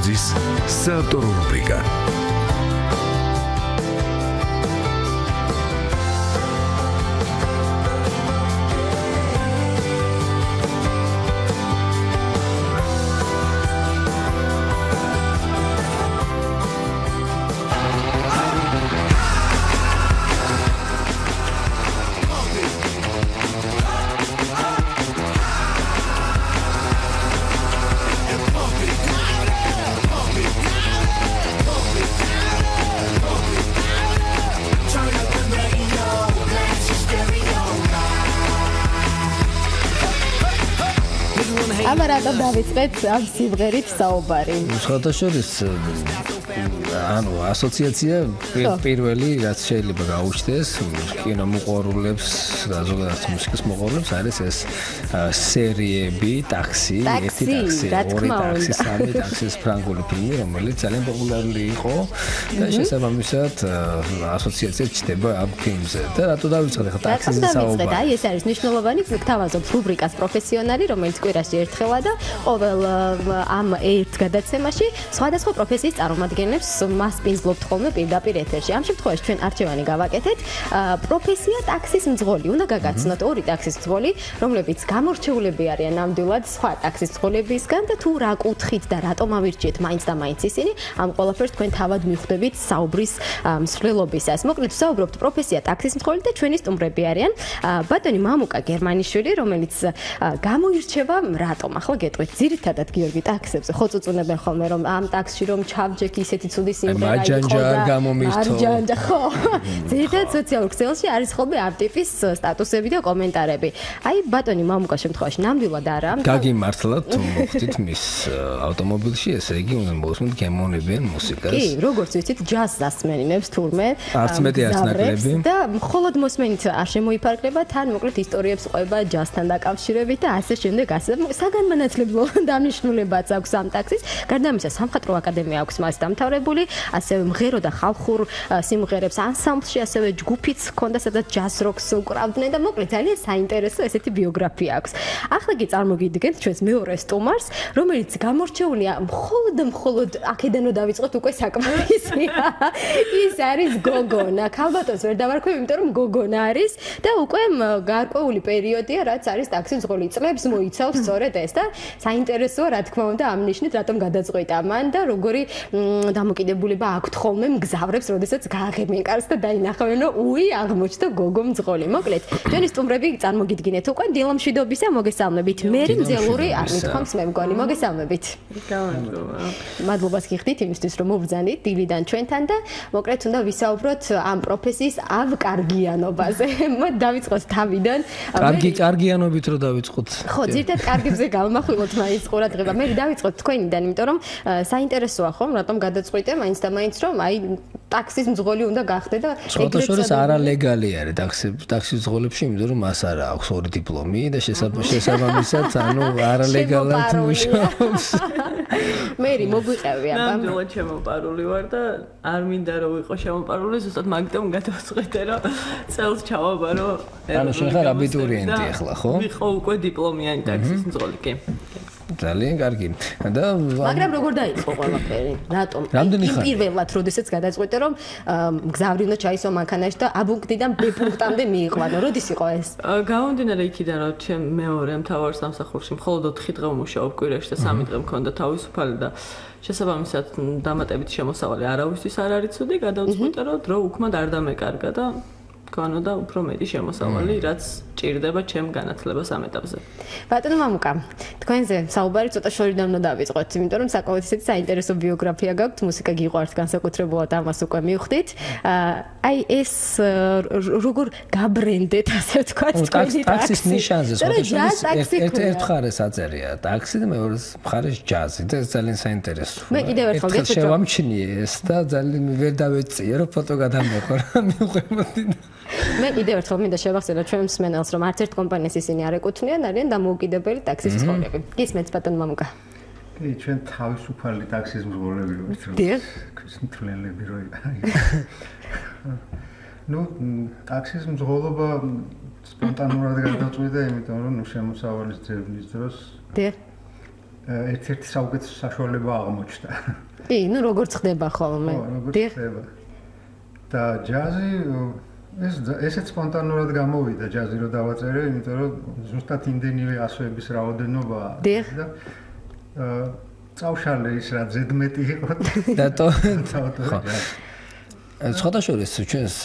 ჭკვიანძის საავტორო რუბრიკა აბა რატომ დავიწყეთ ამ სიმღერით საუბარი? სხვადასხვა ანუ ასოციაცია პირველი რაც შეიძლება გაუჩნდეს კინო მოყვარულებს და ზოგადად მუსიკის მოყვარულებს არის ეს სერიები ტაქსი, ერთი ტაქსი, ორი ტაქსი, სამი ტაქსის ფრანგული ფილმი, რომელიც ძალიან პოპულარული იყო და შესაბამისად ასოციაცია ჩდება ამ ფილმზე. და რატო დავიწყეთ ახლა ტაქსის საუბარი? აი ეს არის მნიშვნელოვანი გთავაზობ რუბრიკას პროფესიონალი, რომელიც კვირაში ერთხელა და ყოველ ამ ერთ გადაცემაში სხვადასხვა პროფესიის წარმომადგენლებს მას პინძლობთ ხოლმე პირდაპირ ეთერში. ამ შემთხვევაში ჩვენ არჩევანი გავაკეთეთ. პროფესია ტაქსის მძღოლი. უნდა გაგაცნოთ ორი ტაქსის მძღოლი, რომლებიც გამორჩეულები არიან ნამდვილად სხვა ტაქსის მძღოლებისგან და თუ რა კუთხით და რატომ ავირჩიეთ მაინც და მაინც ისინი, ამ ყველაფერს თქვენ თავად მიხვდებით საუბრის მსვლელობისას. მოკლედ საუბრობთ პროფესია ტაქსის მძღოლი და ჩვენი სტუმრები არიან ბატონი მამუკა გერმანიშვილი, რომელიც გამოირჩევა რატომ ახლა გეტყვით ძირითადად გიორგი ტაქსებზე ხო წუწუნებენ ხოლმე რომ ამ ტაქსში რომ ჩავჯექი ისეთი ცუდი სიმღერა მაჯანჯა არ გამომირთო. მაჯანჯა ხო. ზედათ სოციალურ ქსელში არის ხოლმე ამ ტიპის სტატუსები და კომენტარები. აი ბატონი მამუკა შემთხვევაში ნამდვილად არა. გაგიმართლა თუ მოხდით მის ავტომობილში, ესე იგი უნდა მოსმოთ გემონებიან მუსიკას. კი, როგორც ვიცით, ჯაზს ასმენინებს თურმე. არც მეტი არც ნაკლები. და მხოლოდ მოსმენით არ შემოიფარგლება, თან მოკლედ ისტორიებს ყვება ჯაზთან დაკავშირებით და ასე შემდეგ ასე. საგანმანათლებლო დანიშნულებაც აქვს ამ ტაქსის. გარდა ამისა, სამხატვრო აკადემია აქვს მას დამთავრებული. ასევე მღერო და ხალხურ სიმღერებს ანსამბლში, ასევე ჯგუფიც ჰქონდა, სადაც ჯაზ როკს უკრავდნენ და მოკლედ ძალიან საინტერესო ესეთი ბიოგრაფია აქვს. ახლა კი წარმოგიდგენთ ჩვენს მეორე სტუმარს, რომელიც გამორჩეულია მხოლოდ მხოლოდ აქედანო დავიწყოთ უკვე საკმარისია. ის არის გოგონა. ქალბატონს ვერ დავარქვევ, იმიტომ რომ გოგონა არის და უკვე გარკვეული პერიოდია, რაც არის ტაქსის ზღოლი წლებს მოიცავს სწორედ ეს და საინტერესოა რა თქმა უნდა ამ ნიშნით რატომ გადაწყვეტა მან და როგორი დამოკიდებულება აქვთ ხოლმე მგზავრებს, როდესაც გააღებენ კარს და დაინახავენ, რომ უი, აღმოჩნდა გოგო მძღოლი. მოკლედ, ჩვენი სტუმრები წარმოგიდგინეთ უკვე დილომშვიდობისა მოგესალმებით. მერი მძელური არ მithქვამს მე მგონი, მოგესალმებით. გამარჯობა. მადლობას გიხდით იმისთვის, რომ მოვბრძანით დილიდან ჩვენთან და მოკლედ უნდა ვისაუბროთ ამ პროფესიის ავკარგიანობაზე. მოდი დავიწყოთ თავიდან. კარგი კარგიანობით რო დავიწყოთ. ხო, ზირთად კარგებზე გავმახვილოთ მაინც ყურადღება. მე დავიწყოთ თქვენიდან, იმიტომ რომ საინტერესოა ხომ, რატომ გადაწყვიტე მაინც და მაინც რომ აი ტაქსის მძღოლი უნდა გახდე და ეგრეთ შორის არალეგალი არის ტაქსი ტაქსის მძღოლებში, იმიტომ რომ მას არა აქვს ორი დიპლომი და შესაბამისად, ანუ არალეგალად მუშაობს. მერი მოგვიყევი აბა. ნამდვილად შემოპარული ვარ და არ მინდა რომ ვიყო შემოპარული, ზუსტად მაგიტომ გადავწყვეტე რომ წელს ჩავაბარო. ანუ შენ ხარ აბიტურიენტი ახლა, ხო? ვიყო უკვე დიპლომიანი ტაქსის მძღოლი, კი. ძალიან კარგი. და მაგრამ როგორ დაიწყო ყველაფერი? რატომ? ხანი? პირველად, როდესაც გადაწყვეტე რომ გზავრი უნდა ჩაისვა მანქანაში და A პუნქტიდან B პუნქტამდე მიიყვანო. როდის იყო ეს? გამომდინარე იქიდან რომ ჩემ მეორე მთავარ სამსახურში მხოლოდ 4 დღე ვმუშაობ კვირაში და 3 დღე მქონდა თავისუფალი და შესაბამისად დამატებით შემოსავალი არავისთვის არ არის ცუდი, გადავწყვეტე რომ დრო უკმად არ დამეკარგა და მქონოდა და უფრო მეტი შემოსავალი, რაც ჭირდება ჩემ განათლებას ამ ეტაპზე. ბატონო მამუკა, თქვენზე საუბარი ცოტა შორიდან უნდა დავიწყოთ, იმიტომ რომ საკმაოდ ისეთი საინტერესო ბიოგრაფია გაქვთ, მუსიკა გიყვართ განსაკუთრებულად ამას უკვე მივხვდით. აი ეს როგორ გაბრენდეთ, ასე ვთქვათ, თქვენი ტაქსის ნიშანზე, ერთ ერთ მხარეს აწერია ტაქსი და მეორე მხარეს ჯაზი და ეს ძალიან საინტერესოა. მე კიდევ ერთხელ გეტყვით, შევამჩნიე ეს და ძალიან ვერ დავეწიე, რომ ფოტო გადამეყო რა მიყვებოდი. მე კიდევ ერთხელ მინდა შევახსენო ჩვენ მსმენელს, რომ არც ერთ კომპანიას ისინი არ ეკუთვნიან, არიან დამოუკიდებელი ტაქსის მძღოლები. გისმენთ ბატონ მამუკა. კი, ჩვენ თავისუფალი ტაქსის მძღოლები ვართ. დიახ. ქრისტიანები რო ნუ ტაქსის მძღოლობა სპონტანურად გადაწყვიტა, იმიტომ რომ ნუ შემოსავალის ძებნის დროს დიახ. ერთ-ერთი საუკეთესო საშუალება აღმოჩნდა. კი, ну როგორც ხდება ხოლმე. ხდება. და ჯაზი ეს ესეც სპონტანურად გამოვიდა ჯაზი რო დავაწერე, იმიტომ რომ ზუსტად იმდენივე ასოების რაოდენობა და წავშალე ის რა ზედმეტი იყო. და თო ხო. შეხოთაშორის ჩვენს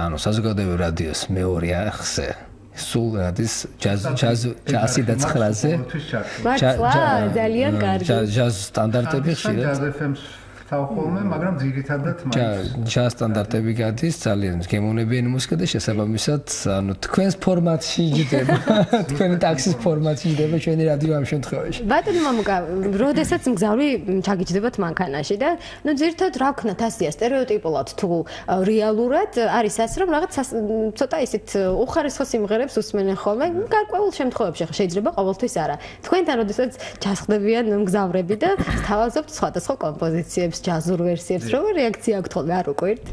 ანუ საზოგადოებრივ რადიოს მეორე ახსე სულ რადის ჯაზ ჯაზ ჯაზი და ცხრაზე. ძალიან კარგი. ჯაზ სტანდარტები ხშირად. ჯაზ FM-ს სთავ ხოლმე, mm. მაგრამ ძირითადად მაინც ჩა სტანდარტები გადის, ძალიან გემოვნებიანი მუსიკა და შესაბამისად, ანუ თქვენს ფორმატში ჯდება, თქვენი ტაქსის ფორმატში ჯდება ჩვენი რადიო ამ შემთხვევაში. ბატონო მამუკა, როდესაც მგზავრი ჩაგიჯდებათ მანქანაში და ну ძირთად რა ქნათ ასია стереოტიპულად თუ რეალურად არის ასე რომ რაღაც ცოტა ისეთ უხარისხო სიმღერებს უსმენენ ხოლმე, გარკვეულ შემთხვევებში შეიძლება ყოველთვის არა. თქვენთან როდესაც ჩასხდებიან მგზავრები და თავაზობთ სხვადასხვა კომპოზიციებს ჯაზურ ვერსიებს როგორ რეაქცია აქვთ ხოლმე არ უკვირთ?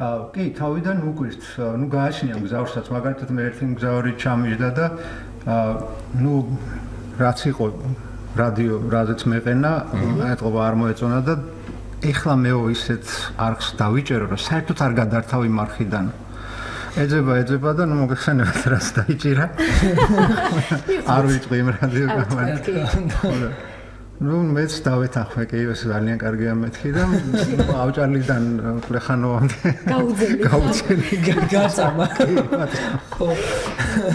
აა კი, თავიდან უკვირთ. ნუ გააჩნია მგზავრსაც, მაგალითად მე ერთი მგზავრი ჩამიждდა და აა ნუ რაც იყო რადიო, რაზეც მეყენა, ეთყობა არ მოეწონა და ეხლა მეო ისეთ არხს დავიჭერო, რომ საერთოდ არ გადართავი მარხიდან. ეძება, ეძება და ნუ მოგეხსენებათ რას დაიჭირა. არ ვიწყდი იმ რადიო გამართ. ну მეც დავეთანხმე კი ეს ძალიან კარგია მეთქი და ავჭალიდან ფლეხანოვამდე გაუძელი. გაუძელი. გაწამა ხო.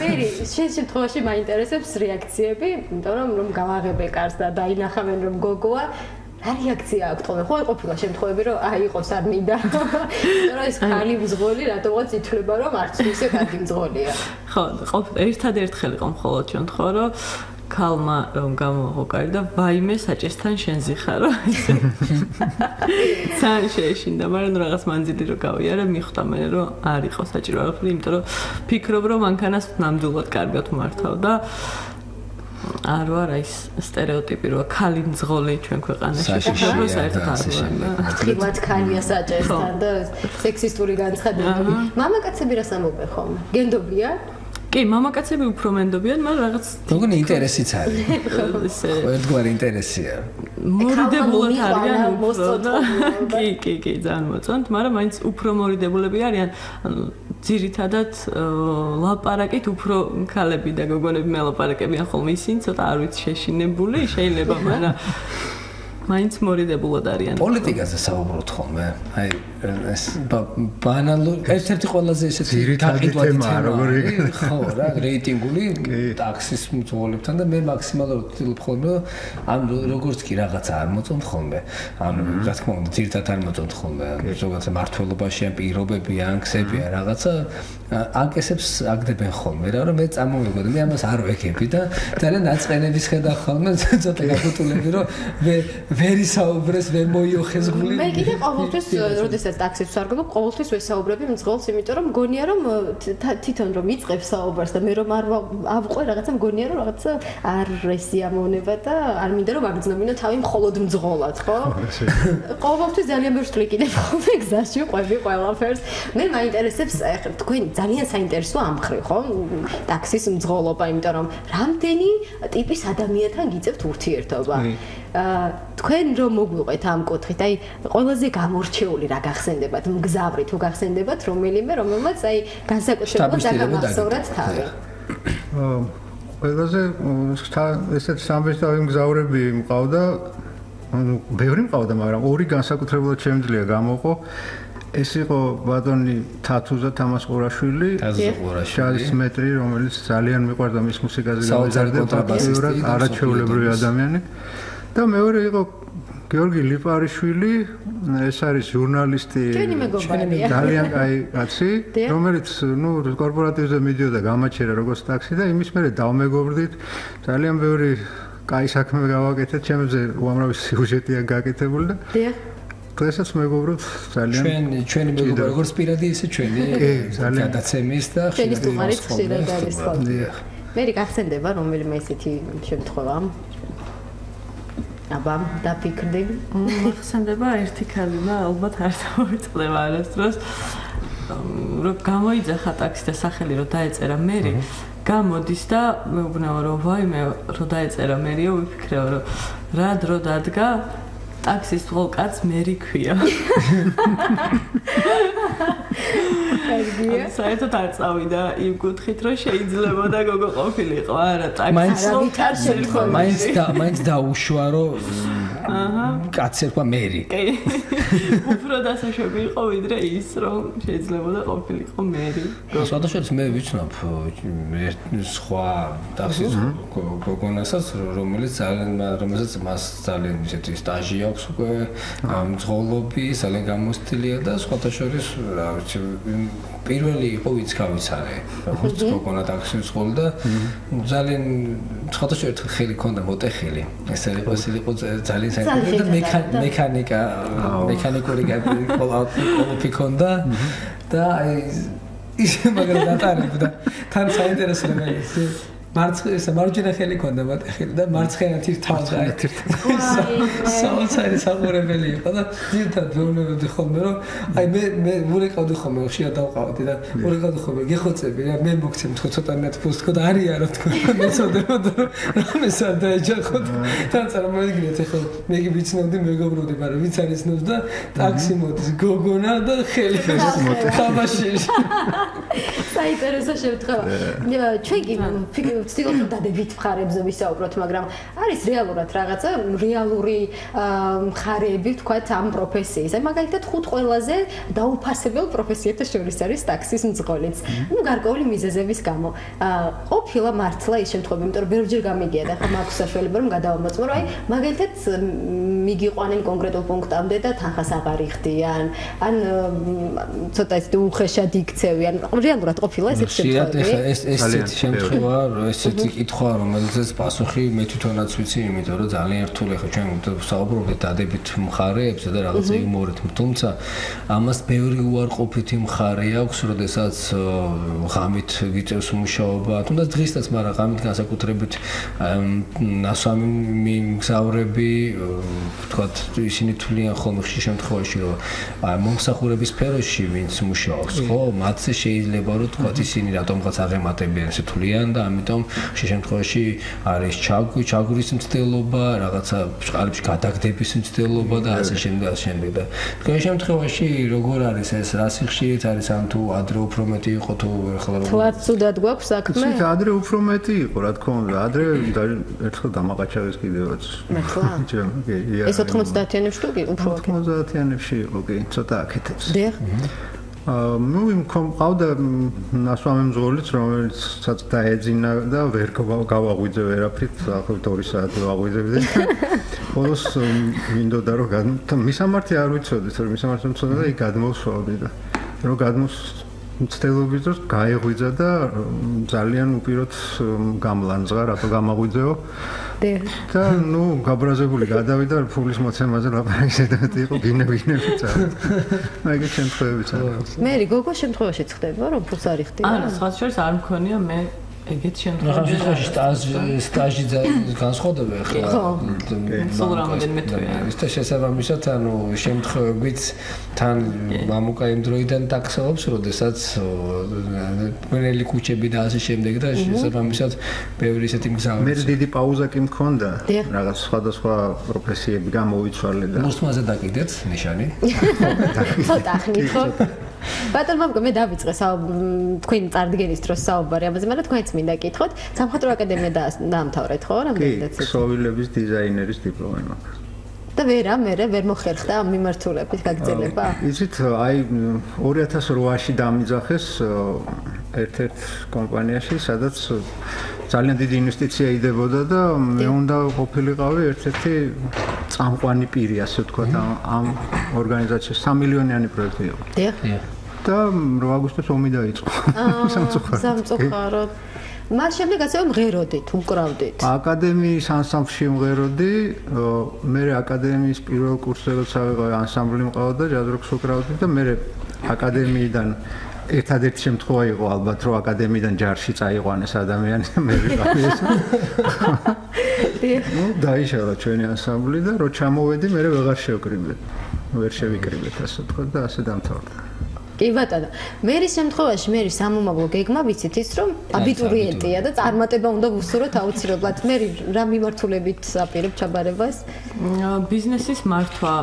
მერი შენ შემთხვევაში მაინტერესებს რეაქციები იმიტომ რომ რომ გავაღებე კარს და დაინახავენ რომ გოგოა. რა რეაქცია აქვს ხოლმე ხო ყოფილა შემთხვევები რომ აი იყოს არ მინდა რომ ეს ხალი მძღოლი რატომღაც ითვლება რომ არც ისე კარგი მძღოლია. ხო ყოფილი ერთადერთ ხელი ყო მხოლოდ შემთხვევა რომ ქალმა რომ გამოაყო და ვაიმე საჭესთან შენზე ხარო ესე ძალიან შეეშინდა მაგრამ რაღაც მანძილი რო გავიარე მიხვდა მე რომ არ იყო საჭირო არაფერი იმიტომ რომ ფიქრობ რომ მანქანას ნამდვილად კარგად მართავდა არ ვარ ის стереოტიპი რომ ქალი მძღოლი ჩვენ ქვეყანაში უფრო საერთოდ არ ვარ. ხილვად ქალია საჭესთან და სექსისტური განცხადება. მამაკაცები რას ამობენ ხოლმე? გენდობიან? კი, მამაკაცები უფრო მენდობიან, მაგრამ რაღაც როგორი ინტერესიც არის. ესე ერთგვარი ინტერესია. მორიდებულად არიან უფრო და კი, კი, კი, ძალიან მოწონთ, მაგრამ მაინც უფრო მორიდებულები არიან. ანუ ძირითადად ლაპარაკით უფრო ქალები და გოგონები მელაპარაკებიან ხოლმე ისინი ცოტა არ ვიცი შეშინებული, შეიძლება, მაგრამ მაინც მორიდებულად არიან. პოლიტიკაზე საუბრობთ ხოლმე. აი ეს ბანალურ ერთ-ერთი ყველაზე ესეთი გაყიდვადი თემაა როგორი? ხო რა რეიტინგული ტაქსის მძღოლებთან და მე მაქსიმალურად ვთვლი ხოლმე ამ როგორც კი რაღაცა არ მოწონთ ხოლმე. ანუ რა თქმა უნდა ძირთად არ მოწონთ ხოლმე. ზოგადად მართლობაში ან პირობები ან ქსები ან რაღაცა ანკესებს აგდებენ ხოლმე რა რომ მე წამოვიგო და მე ამას არ ვეკები და ძალიან აწყენების ხედა ხოლმე ცოტა გაგუტულები რომ მე ვერი საუბრეს ვერ მოიოხეს გული მე კიდე ყოველთვის როდესაც როდესაც ტაქსის ვსარგებლობ, ყოველთვის ვესაუბრები მძღოლს, იმიტომ რომ მგონია რომ თვითონ რომ იწყებს საუბარს და მე რომ არ ავყვე რაღაცა მგონია რომ რაღაცა არ ესიამოვნება და არ მინდა რომ აგრძნობინო თავი მხოლოდ მძღოლად, ხო? ყოველთვის ძალიან ბევრს კლიკინებ ხოლმე გზაში, ყვები ყველაფერს. მე მაინტერესებს თქვენ ძალიან საინტერესო ამხრი, ხო? ტაქსის მძღოლობა, იმიტომ რომ რამდენი ტიპის ადამიანთან გიწევთ ურთიერთობა? აა თქვენ რომ მოგვიყვეთ ამ კუთხით, აი ყველაზე გამორჩეული რა გახსენდებათ, მგზავრი თუ გახსენდებათ რომელიმე, რომელმაც აი განსაკუთრებულად დაგამახსოვრათ თავი. აა ყველაზე ესეთ სამბესტავი მგზავრები მყავდა, ანუ ბევრი მყავდა, მაგრამ ორი განსაკუთრებულად შემიძლია გამოყო. ეს იყო ბატონი თათუზა თამასყურაშვილი, შალის მეტრი, რომელიც ძალიან მიყვარდა მის მუსიკაზე გავიზარდა, პატიურად არაჩვეულებრივი ადამიანი. და მეორე იყო გიორგი ლიპარიშვილი, ეს არის ჟურნალისტი, ძალიან კაი კაცი, რომელიც ნუ კორპორატივზე მიდიოდა გამაჩერა როგორც ტაქსი და იმის მერე დავმეგობრდით. ძალიან ბევრი კაი საქმე გავაკეთეთ, ჩემზე უამრავი სიუჟეტია გაკეთებული და დიახ დღესაც მეგობრობთ ძალიან ჩვენი ჩვენი მეგობრები როგორც პირადი ისე ჩვენი გადაცემის და ხშირად ხშირად არის ხო მე რიგახსენდება რომელიმე ესეთი შემთხვევა აბა დაფიქრდი. ხსენდება ერთი ქალიმა ალბათ არ დავიწყდება არასდროს რომ გამოიძახა ტაქსი და სახელი რომ დაეწერა მერი გამოდის და მეუბნება რომ ვაიმე რომ დაეწერა მერიო ვიფიქრეო რომ რა დრო დადგა ტაქსის თვალ კაც მერი ქვია. კარგია. საერთოდ არ წავიდა იმ კუთხით რომ შეიძლება და გოგო ყოფილიყო, არა, ტაქსის თვალ კაც მაინც და მაინც დაუშვა რომ აჰა, კაც ერქვა მერი. კი. უფრო დასაშვები იყო ვიდრე ის რომ შეიძლება და ყოფილიყო მერი. სხვადასხვა მე ვიცნობ ერთ სხვა ტაქსის გოგონასაც რომელიც ძალიან რომელსაც მას ძალიან ისეთი სტაჟი აქვს უკვე მძღოლობი, ძალიან გამოსტილია და სხვათა შორის რა ვიცი პირველი იყო ვიც გავიცარე. ხო, გოგონა ტაქსი მძღოლ და ძალიან სხვათა შორის ხელი ქონდა მოტეხილი. ეს იყო ეს იყო ძალიან საინტერესო და მექანიკა მექანიკური კოლოფი ქონდა და აი ისე მაგრამ დატარებდა თან საინტერესო რა ისე მარცხენა მარჯვენა ხელი ქონდა მატეხილი და მარცხენა თირ თავზე საოცარი საყურებელი იყო და ძირთად ვეუბნებოდი ხოლმე რომ აი მე მე მურეკავდი ხოლმე ხშირად დავყავდი და მურეკავდი ხოლმე გეხოცები რა მე მოგცემ თქო ცოტა მეტ ფუსტკო და არია რა თქო მე წოდებოდა რომ რამეს არ დაეჯახოთ თან წარმოვიდგინეთ ახლა მე კი ვიცნობდი მეგობრობდი მაგრამ ვიც არის ნოს და ტაქსი მოდის გოგონა და ხელი ხაბაში საინტერესო შევთხება ჩვენ კი რომ დადებით მხარებზე ვისაუბროთ, მაგრამ არის რეალურად რაღაცა რეალური მხარეები, თქვათ, ამ პროფესიის. აი მაგალითად, ხუთ ყველაზე დაუფასებელ პროფესიათა შორის არის ტაქსის მძღოლიც. ну გარკვეული მიზეზების გამო. ყოფილა მართლა ის შემთხვევა, იმიტომ რომ ბევრჯერ გამიგია და ხა მაქვს საშუალება რომ გადავამოწმო, რომ აი მაგალითად მიგიყვანენ კონკრეტულ პუნქტამდე და თანხას აღარ იხდიან, ან ცოტა ისე უხეშად იქცევიან. რეალურად ყოფილა ეს შემთხვევები. ეს ეს შემთხვევა, რომ ესეთი კითხვა, რომელზეც პასუხი მე თვითონაც ვიცი, იმიტომ რომ ძალიან რთული ხო ჩვენ საუბრობთ დადებით მხარეებზე და რაღაცა იუმორით, თუმცა ამას ბევრი უარყოფითი მხარე აქვს, როდესაც ღამით გიწევს მუშაობა, თუნდაც დღისაც, მაგრამ ღამით განსაკუთრებით ნასვამი მგზავრები, თქვათ, ისინი თვლიან ხოლმე ხშირ შემთხვევაში, რომ აი მომსახურების სფეროში ვინც მუშაობს, ხო, მათზე შეიძლება რომ თქვათ ისინი რატომღაც აღემატებიან ეს თვლიან და ამიტომ ხშირ შემთხვევაში არის ჩაგვი, ჩაგურის მცდელობა, რაღაცა წყალებში გადაგდების მცდელობა და ასე შემდეგ, ასე შემდეგ და თქვენ შემთხვევაში როგორ არის ეს, რა სიხშირით არის ან თუ ადრე უფრო მეტი იყო თუ ახლა თვაც ცუდად გვაქვს საქმე? ისიც ადრე უფრო მეტი იყო, რა თქმა უნდა, ადრე ერთხელ დამაყაჩავეს კიდევაც. მართლა? ეს 90-იანებში თუ უფრო? 90-იანებში იყო, კი, ცოტა აქეთებს. დიახ. ნუ იმ ყავდა ნასვამი მძღოლიც რომელიც ცაც დაეძინა და ვერ გავაღვიძე ვერაფრით ახლა 2 საათი ვაღვიძებდი ბოლოს მინდოდა რომ მისამართი არ ვიცოდით რომ მისამართი მცოდა და იქ გადმოვსვავდი და რომ გადმოს მცდელობის დროს გაეღვიძა და ძალიან უპიროთ გამლანძღა რატო გამაღვიძეო და ნუ გაბრაზებული გადავიდა ფულის მოცემაზე ლაპარაკი იყო გინებინები წავ. მაგე შემთხვევებიც არის. მე რიგოგო შემთხვევაში ხდება რომ ფულს არ იხდი. არა, სხვა შორის არ მქონია მე ეგეთ შემთხვევაში ხა სტაჟი სტაჟი განსხვავდება ხა სულ რამოდენმე თვეა ის და შესაბამისად ანუ შემთხვევებით თან მამუკა იმ დროიდან ტაქსელობს როდესაც მენელი კუჩები და ასე შემდეგ და შესაბამისად ბევრი ისეთი მგზავრი მე დიდი პაუზა კი მქონდა რაღაც სხვადასხვა პროფესიები გამოვიცვალე და მოსმაზე დაკიდეთ ნიშანი. ცოტა ხნით ხო ბატონ მომგო მე დავიწყე თქვენ წარდგენის დროს საუბარი ამაზე მაგრამ თქვენც მინდა კითხოთ. სამხატვრო აკადემია დაამთავრეთ ხო? რამდენად კი ქსოვილების დიზაინერის დიპლომი მაქვს. და ვერა მე ვერ მოხერხდა ამ მიმართულებით გაგრძელება? იცით აი 2008-ში დამიძახეს ერთ-ერთ კომპანიაში სადაც ძალიან დიდი ინვესტიცია იდებოდა და მე უნდა ყოფილიყავი ერთ-ერთი წამყვანი პირი ასე ვთქვათ ამ ორგანიზაციის 3 მილიონიანი პროექტი იყო. დიახ და 8 აგვისტოს ომი დაიწყო სამწუხაროდ სამწუხაროდ მას შემდეგ ასე მღეროდით, უკრავდით. აკადემიის ანსამბლში მღეროდი, მე აკადემიის პირველ კურსზე როცა ვიყავი, ანსამბლი მყავდა, ჯაზროქს უკრავდი და მე აკადემიიდან ერთადერთი შემთხვევა იყო ალბათ, რომ აკადემიიდან ჯარში წაიყვანეს ადამიანი და მე ვიყავი ეს. ნუ დაიშალა ჩვენი ანსამბლი და რო ჩამოვედი, მე ვეღარ შევკრიბე. ვერ შევიკრიბეთ ასე თქვა და ასე დამთავრდა. კი ბატონო. მერის შემთხვევაში მერი სამომავლო გეგმა ვიცით ის რომ აბიტურიენტია და წარმატება უნდა ვუსურვოთ აუცილებლად. მე რა მიმართულებით აპირებ ჩაბარებას? ბიზნესის მართვა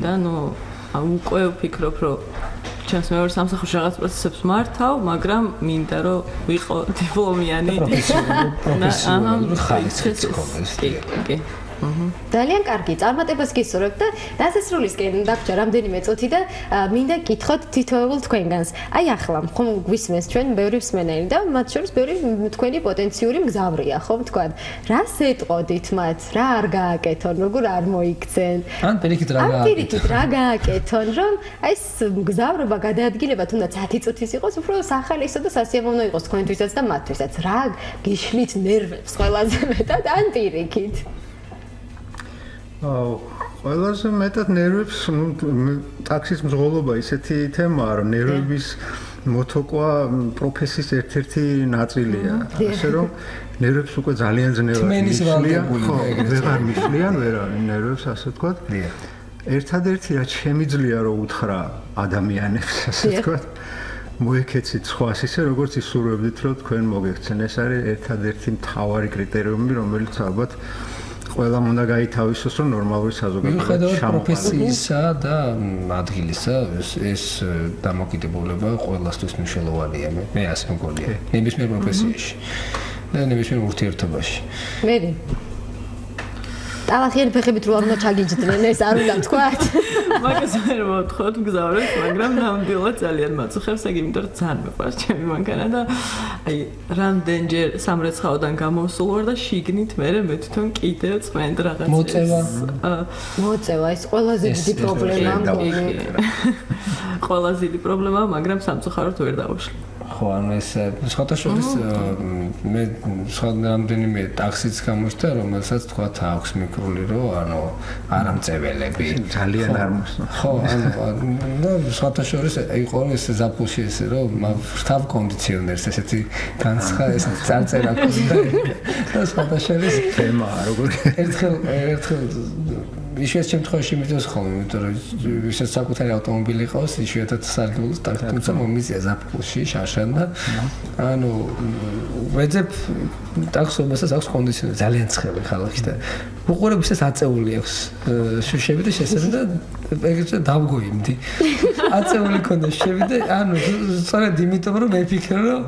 და ნუ უკვე ვფიქრობ რომ ჩემს მეორე სამსახურში რაღაც პროცესებს მართავ, მაგრამ მინდა რომ ვიყო დიპლომიანი პროფესიონალი ხალხის ხომ ეს. კი, კი. ძალიან კარგი წარმატებას გისურვებ და დასასრულისკენ დაგჭა რამდენიმე წუთი და მინდა გითხოთ თითოეულ თქვენგანს. აი ახლა ხომ გვისმენს ჩვენ ბევრი მსმენელი და მათ შორის ბევრი თქვენი პოტენციური მგზავრია, ხომ თქვა. რა სეტყოდით მათ? რა არ გააკეთონ, როგორ არ მოიქცენ? ან პირიქით რა გააკეთონ? ან პირიქით რა გააკეთონ, რომ აი ეს მგზავრობა გადაადგილება თუნდაც 10 წუთის იყოს, უფრო სახალისო და სასიამოვნო იყოს თქვენთვისაც და მათთვისაც. რა გიშლით ნერვებს ყველაზე მეტად ან პირიქით? აუ ყველაზე მეტად ნერვებს ტაქსის მზღოლობა ისეთი თემაა რომ ნერვების მოთოკვა პროფესიის ერთ-ერთი ნაწილია. ასე რომ ნერვებს უკვე ძალიან ძნელად მისვლიან ხო ვეღარ მისვლიან ვერავინ ნერვებს ასე თქვა ერთადერთი რაც შემიძლია რომ უთხრა ადამიანებს ასე თქვა მოიქეცით სხვას ისე როგორც ისურვებდით რომ თქვენ მოგექცენ ეს არის ერთადერთი მთავარი კრიტერიუმი რომელიც ალბათ ყველამ უნდა გაითავისოს რომ ნორმალური საზოგადოება ჩამოყალიბდეს. პროფესიისა და ადგილისა ეს ეს დამოკიდებულება ყველასთვის მნიშვნელოვანია. მე მე ასე მგონია. ნებისმიერ პროფესიაში და ნებისმიერ ურთიერთობაში. მე ტალახიანი ფეხებით რო არ უნდა ჩაგიჯდნენ ეს არ უნდა თქვათ მაგას ვერ მოთხოვთ გზავრებს მაგრამ ნამდვილად ძალიან მაწუხებს ეგ იმიტომ რომ ძალიან მეყვარს ჩემი მანქანა და აი რამდენჯერ სამრეცხაოდან გამოსულ ვარ და შიგნით მე მე თვითონ კიდევ წმენდ რაღაცა მოწევა. მოწევა ეს ყველაზე დიდი პრობლემაა ყველაზე დიდი პრობლემაა მაგრამ სამწუხაროდ ვერ დავუშლი ხო ანუ ეს შეხოთაშორის მე რამდენიმე ტაქსიც გამოჩნდა რომელსაც თქვა აქვს მიკრული რომ ანუ არამწეველები ძალიან არ მოსნა ხო ანუ და შეხოთაშორის იყო ეს ზაფხულში ესე რომ თავ კონდიციონერს ესეთი განცხა ეს წარწერა ქონდა. და შეხოთაშორის თემა როგორ ერთხელ ერთხელ ისეთ შემთხვევაში მიძოს ხოლმე, იმიტომ რომ ვისაც საკუთარი ავტომობილი ყავს, იშვიათად სარგებლობს თუმცა მომიწია ზაფხულში, შარშან და ანუ ვეძებ ტაქსობასაც აქვს კონდიციონერი ძალიან ცხელი ხალხი და უყურებისას აწეული აქვს. შუშები და შესაძლოა ეგრე დავგოიმდი. აწეული ქონდა შუშები და ანუ სწორედ იმიტომ რომ მე ფიქრე რომ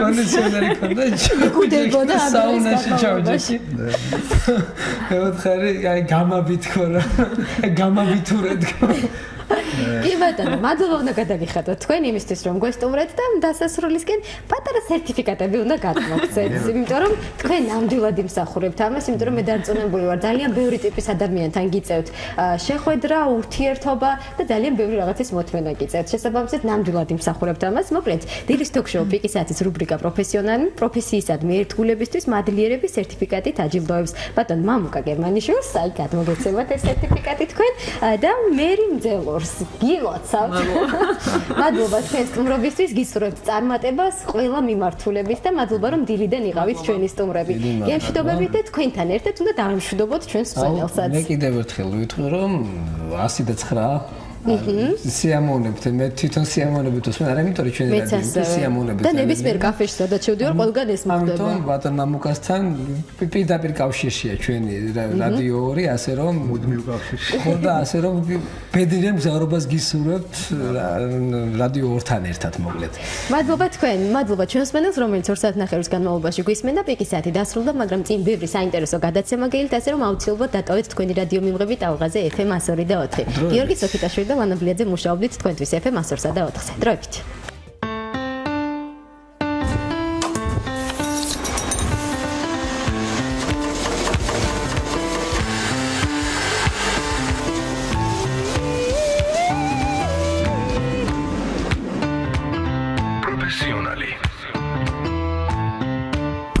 კონდიციონერი ქონდა გუდებოდა საუნაში ჩავჯექი. მე ვთხარი აი გამაბითქო რა. გამაბითურეთ. კი ბატონო, მადლობა უნდა გადაგიხადოთ თქვენ იმისთვის, რომ გვესტუმრეთ და დასასრულისკენ პატარა სერტიფიკატები უნდა გადმოგცეთ, იმიტომ რომ თქვენ ნამდვილად იმსახურებთ ამას, იმიტომ რომ მე დარწმუნებული ვარ, ძალიან ბევრი ტიპის ადამიანთან გიწევთ შეხვედრა, ურთიერთობა და ძალიან ბევრი რაღაცის მოთმენა გიწევთ. შესაბამისად, ნამდვილად იმსახურებთ ამას. მოკლედ, დილის ток-შოუ პიკის 10-ის რუბრიკა პროფესიონალი პროფესიისადმი ერთგულებისთვის მადლიერების სერტიფიკატით აჯილდოებს ბატონ მამუკა გერმანიშვილს. აი, გადმოგეცემათ ეს სერტიფიკატი თქვენ და მერი მძელორს. გილოცავთ. მადლობა თქვენ სტუმრობისთვის, გისურვებთ წარმატებას ყველა მიმართულებით და მადლობა რომ დილიდან იყავით ჩვენი სტუმრები. გემშვიდობებით და თქვენთან ერთად უნდა დავიმშვიდობოთ ჩვენს მსმენელსაც. მე კიდევ ერთხელ ვიტყვი რომ 109 სიამოვნებთ. მე თვითონ სიამოვნებთ უსმენ არ ამიტომ რომ ჩვენი რადიო სიამოვნებთ. და ნებისმიერ კაფეში სადაც შევდივარ ყველგან ეს მოხდება. ამიტომ ბატონ მამუკასთან პირდაპირ კავშირშია ჩვენი რადიო 2 ასე რომ მუდმივ კავშირში. ხო და ასე რომ ბედნიერ მზავრობას გისურვებთ რადიო 2-თან ერთად მოკლედ. მადლობა თქვენ მადლობა ჩვენს მენელს რომელიც 2 საათნახევრის განმავლობაში გვისმენდა პიკის საათი დასრულდა მაგრამ წინ ბევრი საინტერესო გადაცემა გეილთ ასე რომ აუცილებლად დატოვეთ თქვენი რადიო მიმღები ტალღაზე FM 102 და 4 გიორგი სოფიტაშვილი და ვანაბლიაძე მუშაობდით თქვენთვის FM 104 და 4-ზე. დროებით.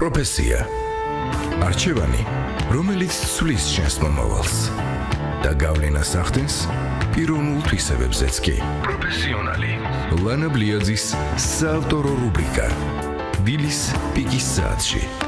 პროფესია არჩევანი რომელიც სulis შენს მომავალს და გავლენას ახდენს პიროვნულ თვისებებზეც კი. პროფესიონალი. ლანა ბლიაძის საავტორო რუბრიკა. დილის პიკის საათში.